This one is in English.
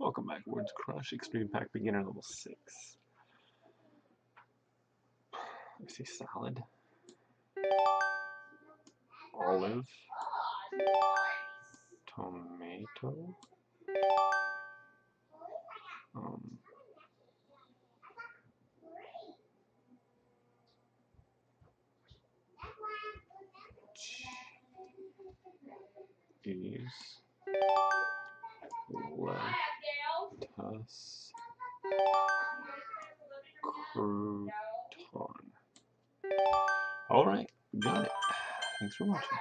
Welcome back, Words Crush Extreme Pack Beginner Level 6. I see salad, olive, tomato, um, cheese, lettuce, crouton. Alright, got it. Thanks for watching.